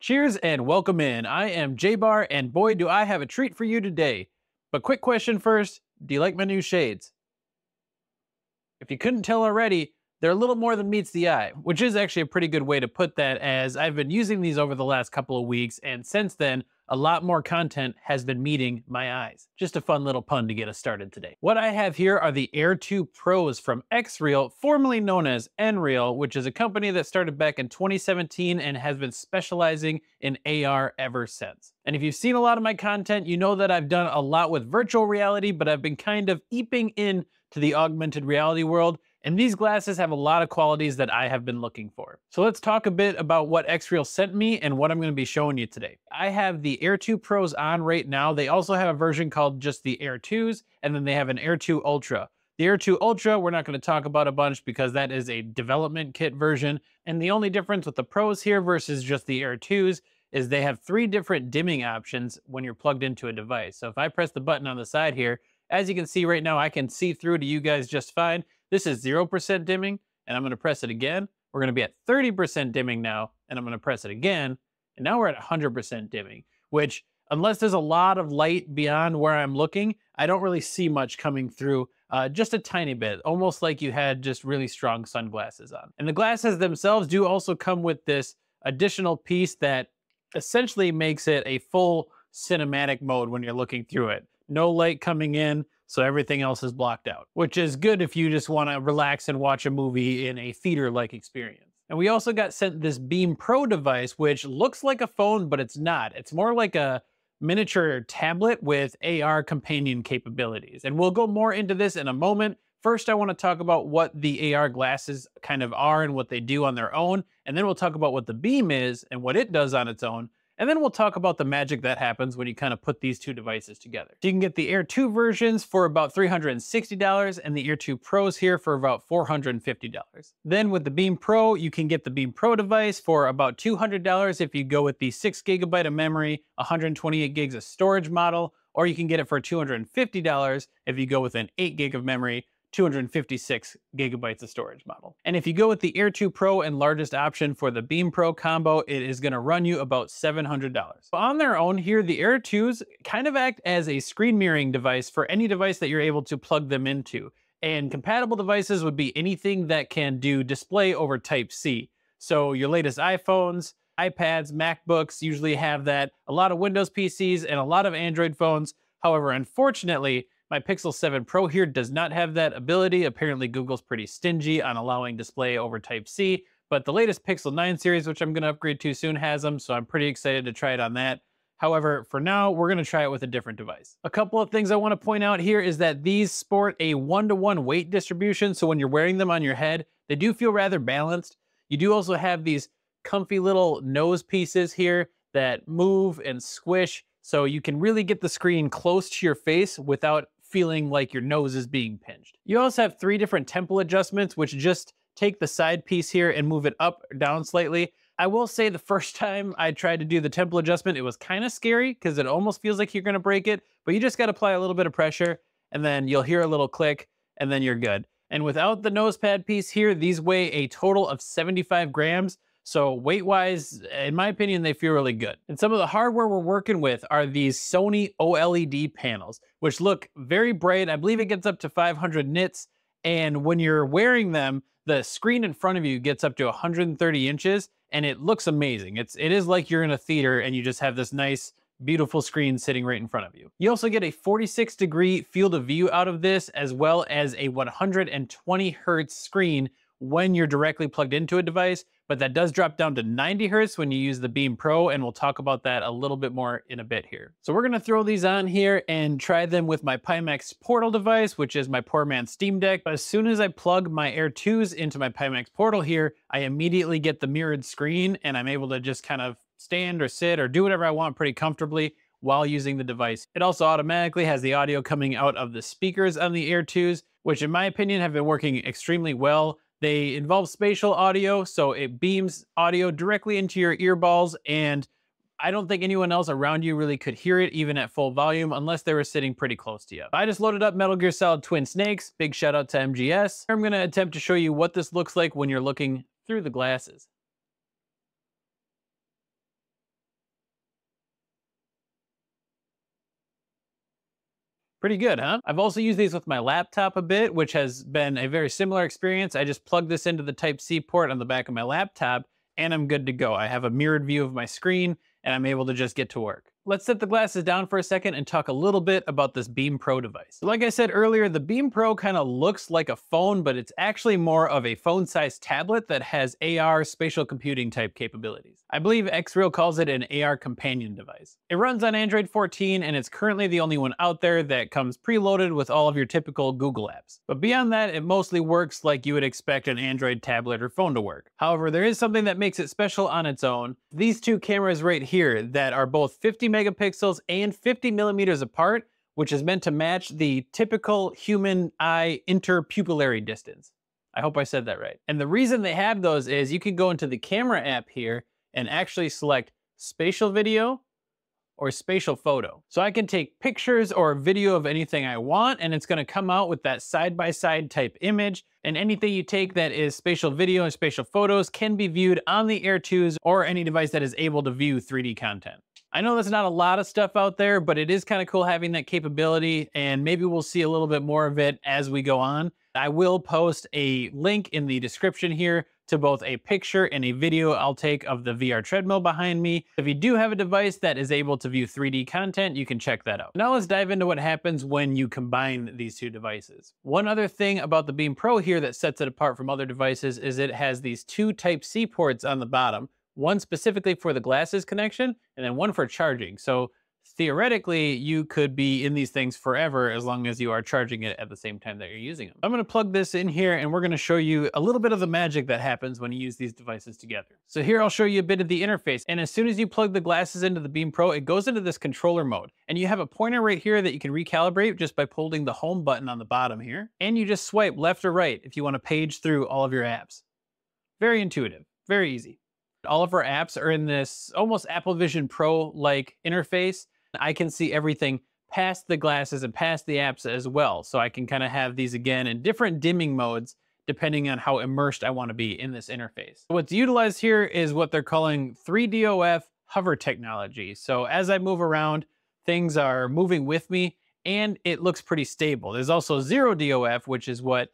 Cheers and welcome in. I am jBahr, and boy, do I have a treat for you today. But quick question first do you like my new shades? If you couldn't tell already, they're a little more than meets the eye, which is actually a pretty good way to put that, as I've been using these over the last couple of weeks, and since then, a lot more content has been meeting my eyes. Just a fun little pun to get us started today. What I have here are the Air 2 Pros from Xreal, formerly known as Nreal, which is a company that started back in 2017 and has been specializing in AR ever since. And if you've seen a lot of my content, you know that I've done a lot with virtual reality, but I've been kind of eeping in to the augmented reality world and these glasses have a lot of qualities that I have been looking for. So let's talk a bit about what Xreal sent me and what I'm gonna be showing you today. I have the Air 2 Pros on right now. They also have a version called just the Air 2s, and then they have an Air 2 Ultra. The Air 2 Ultra, we're not gonna talk about a bunch because that is a development kit version. And the only difference with the Pros here versus just the Air 2s is they have three different dimming options when you're plugged into a device. So if I press the button on the side here, as you can see right now, I can see through to you guys just fine. This is 0% dimming, and I'm gonna press it again. We're gonna be at 30% dimming now, and I'm gonna press it again. And now we're at 100% dimming, which unless there's a lot of light beyond where I'm looking, I don't really see much coming through, uh, just a tiny bit, almost like you had just really strong sunglasses on. And the glasses themselves do also come with this additional piece that essentially makes it a full cinematic mode when you're looking through it. No light coming in, so everything else is blocked out, which is good if you just want to relax and watch a movie in a theater-like experience. And we also got sent this Beam Pro device, which looks like a phone, but it's not. It's more like a miniature tablet with AR companion capabilities. And we'll go more into this in a moment. First, I want to talk about what the AR glasses kind of are and what they do on their own. And then we'll talk about what the Beam is and what it does on its own. And then we'll talk about the magic that happens when you kind of put these two devices together. So you can get the Air 2 versions for about $360 and the Air 2 Pros here for about $450. Then with the Beam Pro, you can get the Beam Pro device for about $200 if you go with the 6 gigabyte of memory, 128 gigs of storage model, or you can get it for $250 if you go with an 8 gig of memory, 256 gigabytes of storage model. And if you go with the Air 2 Pro and largest option for the Beam Pro combo, it is gonna run you about $700. On their own here, the Air 2s kind of act as a screen mirroring device for any device that you're able to plug them into. And compatible devices would be anything that can do display over Type-C. So your latest iPhones, iPads, MacBooks usually have that. A lot of Windows PCs and a lot of Android phones. However, unfortunately, my Pixel 7 Pro here does not have that ability. Apparently Google's pretty stingy on allowing display over Type-C, but the latest Pixel 9 series, which I'm gonna upgrade to soon, has them, so I'm pretty excited to try it on that. However, for now, we're gonna try it with a different device. A couple of things I wanna point out here is that these sport a one-to-one -one weight distribution, so when you're wearing them on your head, they do feel rather balanced. You do also have these comfy little nose pieces here that move and squish, so you can really get the screen close to your face without feeling like your nose is being pinched. You also have three different temple adjustments, which just take the side piece here and move it up or down slightly. I will say the first time I tried to do the temple adjustment, it was kind of scary because it almost feels like you're gonna break it, but you just gotta apply a little bit of pressure and then you'll hear a little click and then you're good. And without the nose pad piece here, these weigh a total of 75 grams, so weight wise, in my opinion, they feel really good. And some of the hardware we're working with are these Sony OLED panels, which look very bright. I believe it gets up to 500 nits. And when you're wearing them, the screen in front of you gets up to 130 inches and it looks amazing. It's, it is like you're in a theater and you just have this nice, beautiful screen sitting right in front of you. You also get a 46 degree field of view out of this, as well as a 120 hertz screen when you're directly plugged into a device, but that does drop down to 90 hertz when you use the Beam Pro, and we'll talk about that a little bit more in a bit here. So we're gonna throw these on here and try them with my Pimax Portal device, which is my poor man's Steam Deck. But As soon as I plug my Air 2s into my Pimax Portal here, I immediately get the mirrored screen and I'm able to just kind of stand or sit or do whatever I want pretty comfortably while using the device. It also automatically has the audio coming out of the speakers on the Air 2s, which in my opinion have been working extremely well. They involve spatial audio, so it beams audio directly into your earballs, and I don't think anyone else around you really could hear it even at full volume unless they were sitting pretty close to you. I just loaded up Metal Gear Solid Twin Snakes. Big shout out to MGS. I'm gonna attempt to show you what this looks like when you're looking through the glasses. Pretty good, huh? I've also used these with my laptop a bit, which has been a very similar experience. I just plug this into the Type-C port on the back of my laptop, and I'm good to go. I have a mirrored view of my screen, and I'm able to just get to work. Let's set the glasses down for a second and talk a little bit about this Beam Pro device. Like I said earlier, the Beam Pro kind of looks like a phone, but it's actually more of a phone-sized tablet that has AR spatial computing type capabilities. I believe XReal calls it an AR companion device. It runs on Android 14 and it's currently the only one out there that comes preloaded with all of your typical Google apps. But beyond that, it mostly works like you would expect an Android tablet or phone to work. However, there is something that makes it special on its own. These two cameras right here that are both 50 megapixels and 50 millimeters apart, which is meant to match the typical human eye interpupillary distance. I hope I said that right. And the reason they have those is you can go into the camera app here and actually select spatial video or spatial photo. So I can take pictures or video of anything I want and it's gonna come out with that side-by-side -side type image and anything you take that is spatial video and spatial photos can be viewed on the Air 2s or any device that is able to view 3D content. I know there's not a lot of stuff out there, but it is kind of cool having that capability, and maybe we'll see a little bit more of it as we go on. I will post a link in the description here to both a picture and a video I'll take of the VR treadmill behind me. If you do have a device that is able to view 3D content, you can check that out. Now let's dive into what happens when you combine these two devices. One other thing about the Beam Pro here that sets it apart from other devices is it has these two Type-C ports on the bottom one specifically for the glasses connection, and then one for charging. So theoretically, you could be in these things forever as long as you are charging it at the same time that you're using them. I'm gonna plug this in here and we're gonna show you a little bit of the magic that happens when you use these devices together. So here I'll show you a bit of the interface. And as soon as you plug the glasses into the Beam Pro, it goes into this controller mode. And you have a pointer right here that you can recalibrate just by holding the home button on the bottom here. And you just swipe left or right if you wanna page through all of your apps. Very intuitive, very easy. All of our apps are in this almost Apple Vision Pro-like interface. I can see everything past the glasses and past the apps as well. So I can kind of have these again in different dimming modes depending on how immersed I want to be in this interface. What's utilized here is what they're calling 3DOF hover technology. So as I move around, things are moving with me and it looks pretty stable. There's also zero DOF, which is what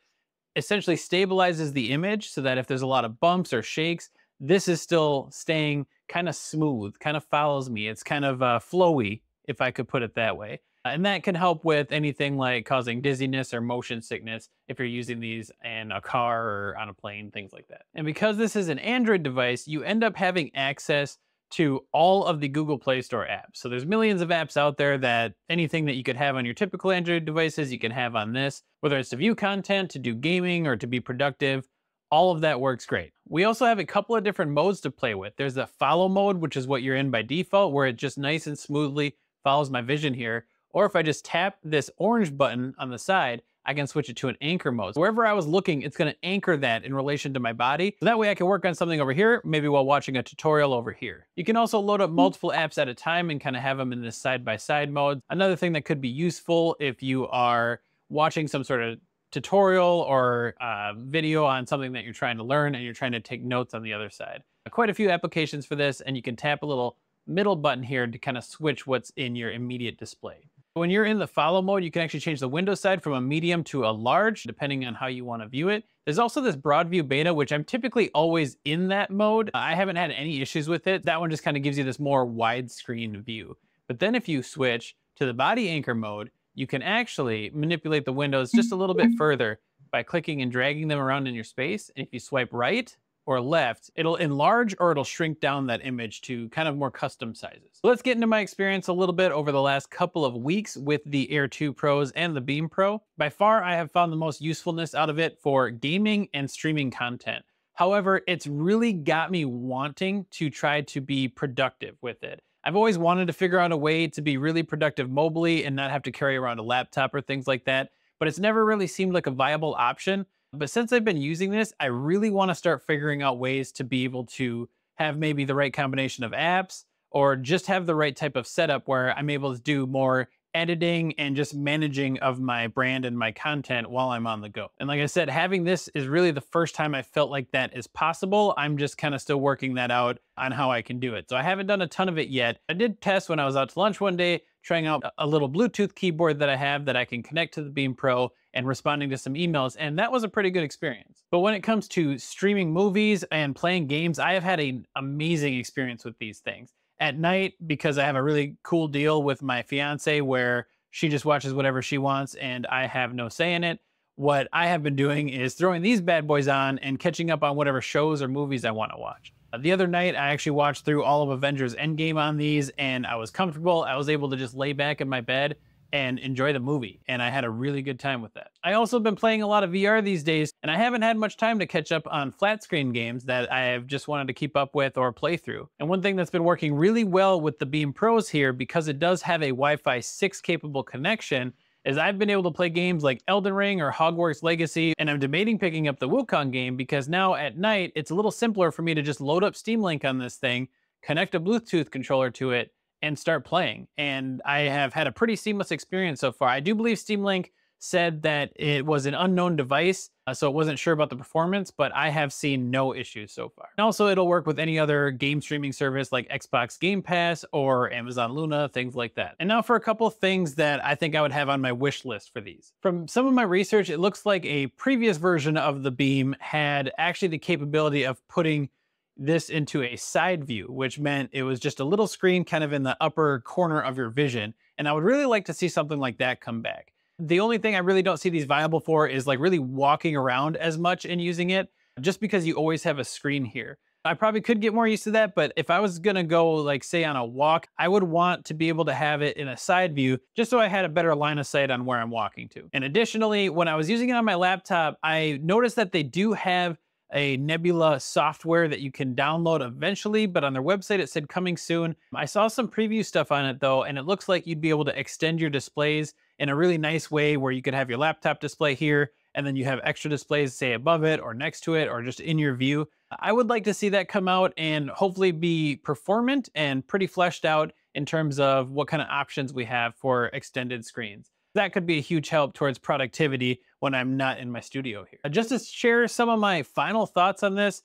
essentially stabilizes the image so that if there's a lot of bumps or shakes, this is still staying kind of smooth, kind of follows me. It's kind of uh, flowy, if I could put it that way. And that can help with anything like causing dizziness or motion sickness if you're using these in a car or on a plane, things like that. And because this is an Android device, you end up having access to all of the Google Play Store apps. So there's millions of apps out there that anything that you could have on your typical Android devices, you can have on this, whether it's to view content, to do gaming, or to be productive all of that works great. We also have a couple of different modes to play with. There's the follow mode, which is what you're in by default, where it just nice and smoothly follows my vision here. Or if I just tap this orange button on the side, I can switch it to an anchor mode. So wherever I was looking, it's gonna anchor that in relation to my body. So that way I can work on something over here, maybe while watching a tutorial over here. You can also load up multiple apps at a time and kind of have them in this side-by-side -side mode. Another thing that could be useful if you are watching some sort of tutorial or uh, video on something that you're trying to learn and you're trying to take notes on the other side. Quite a few applications for this and you can tap a little middle button here to kind of switch what's in your immediate display. When you're in the follow mode, you can actually change the window side from a medium to a large, depending on how you want to view it. There's also this broad view beta, which I'm typically always in that mode. I haven't had any issues with it. That one just kind of gives you this more widescreen view. But then if you switch to the body anchor mode, you can actually manipulate the windows just a little bit further by clicking and dragging them around in your space. And if you swipe right or left, it'll enlarge or it'll shrink down that image to kind of more custom sizes. Let's get into my experience a little bit over the last couple of weeks with the Air 2 Pros and the Beam Pro. By far, I have found the most usefulness out of it for gaming and streaming content. However, it's really got me wanting to try to be productive with it. I've always wanted to figure out a way to be really productive mobily and not have to carry around a laptop or things like that, but it's never really seemed like a viable option. But since I've been using this, I really want to start figuring out ways to be able to have maybe the right combination of apps or just have the right type of setup where I'm able to do more editing and just managing of my brand and my content while I'm on the go. And like I said, having this is really the first time I felt like that is possible. I'm just kind of still working that out on how I can do it. So I haven't done a ton of it yet. I did test when I was out to lunch one day, trying out a little Bluetooth keyboard that I have that I can connect to the Beam Pro and responding to some emails, and that was a pretty good experience. But when it comes to streaming movies and playing games, I have had an amazing experience with these things at night because I have a really cool deal with my fiance where she just watches whatever she wants and I have no say in it. What I have been doing is throwing these bad boys on and catching up on whatever shows or movies I want to watch. Uh, the other night, I actually watched through all of Avengers Endgame on these and I was comfortable. I was able to just lay back in my bed and enjoy the movie. And I had a really good time with that. I also been playing a lot of VR these days, and I haven't had much time to catch up on flat screen games that I have just wanted to keep up with or play through. And one thing that's been working really well with the Beam Pros here, because it does have a Wi-Fi 6 capable connection, is I've been able to play games like Elden Ring or Hogwarts Legacy, and I'm debating picking up the Wukong game because now at night, it's a little simpler for me to just load up Steam Link on this thing, connect a Bluetooth controller to it, and start playing. And I have had a pretty seamless experience so far. I do believe Steam Link said that it was an unknown device, uh, so it wasn't sure about the performance, but I have seen no issues so far. And also, it'll work with any other game streaming service like Xbox Game Pass or Amazon Luna, things like that. And now for a couple things that I think I would have on my wish list for these. From some of my research, it looks like a previous version of the Beam had actually the capability of putting this into a side view, which meant it was just a little screen kind of in the upper corner of your vision. And I would really like to see something like that come back. The only thing I really don't see these viable for is like really walking around as much and using it, just because you always have a screen here. I probably could get more used to that, but if I was gonna go like say on a walk, I would want to be able to have it in a side view just so I had a better line of sight on where I'm walking to. And additionally, when I was using it on my laptop, I noticed that they do have a Nebula software that you can download eventually, but on their website it said coming soon. I saw some preview stuff on it though, and it looks like you'd be able to extend your displays in a really nice way where you could have your laptop display here and then you have extra displays say above it or next to it or just in your view. I would like to see that come out and hopefully be performant and pretty fleshed out in terms of what kind of options we have for extended screens that could be a huge help towards productivity when I'm not in my studio here. Uh, just to share some of my final thoughts on this,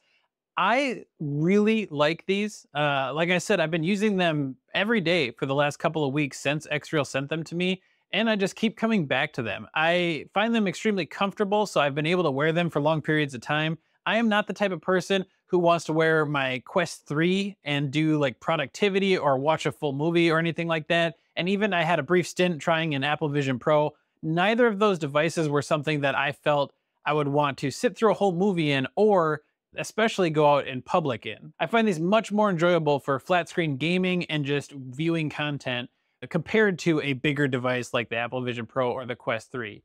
I really like these. Uh, like I said, I've been using them every day for the last couple of weeks since Xreal sent them to me, and I just keep coming back to them. I find them extremely comfortable, so I've been able to wear them for long periods of time. I am not the type of person who wants to wear my Quest 3 and do like productivity or watch a full movie or anything like that. And even I had a brief stint trying an Apple Vision Pro. Neither of those devices were something that I felt I would want to sit through a whole movie in or especially go out in public in. I find these much more enjoyable for flat screen gaming and just viewing content compared to a bigger device like the Apple Vision Pro or the Quest 3.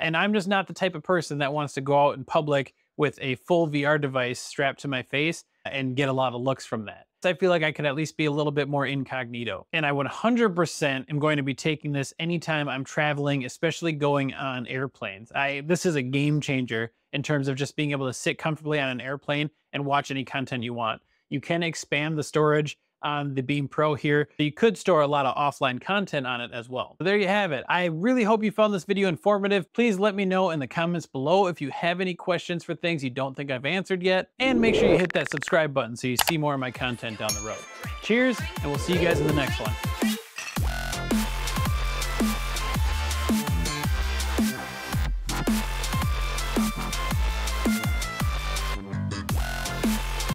And I'm just not the type of person that wants to go out in public with a full VR device strapped to my face and get a lot of looks from that. I feel like I could at least be a little bit more incognito. And I 100% am going to be taking this anytime I'm traveling, especially going on airplanes. I This is a game changer in terms of just being able to sit comfortably on an airplane and watch any content you want. You can expand the storage on the Beam Pro here. You could store a lot of offline content on it as well. So there you have it. I really hope you found this video informative. Please let me know in the comments below if you have any questions for things you don't think I've answered yet. And make sure you hit that subscribe button so you see more of my content down the road. Cheers, and we'll see you guys in the next one.